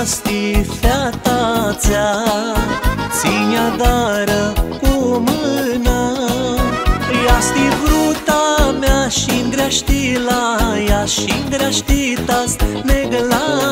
asti feata țea Ținea dară cu mâna. Asti vruta mea și îngrești la ea Și îngrești tas neglaia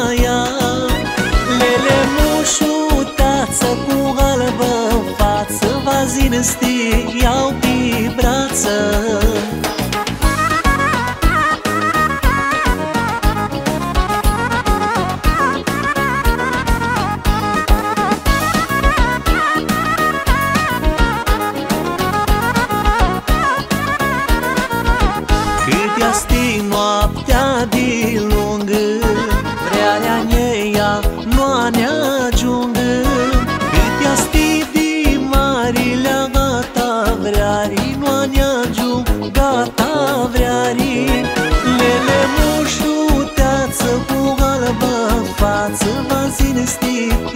albă față Va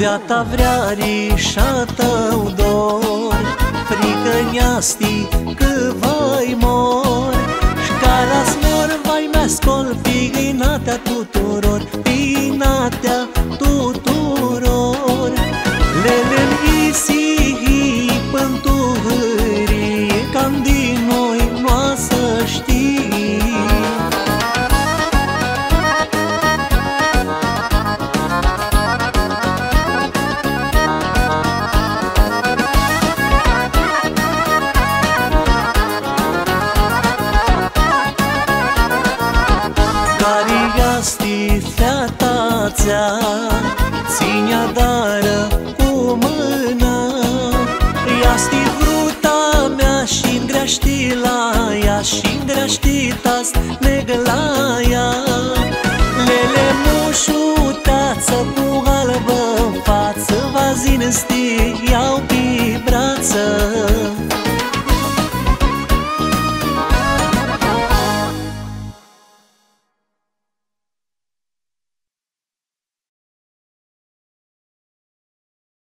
De-a vrea rișa tău dor Frică neasti că vai mor. Și cara mor vai mea scol Pinatea tuturor Pinatea feata țea Ținea dară cu mâna. Asti vruta mea și îngrești la ea Și îngrești tas neglaia Lele mușutață cu albă față Vazin sti iau pe brață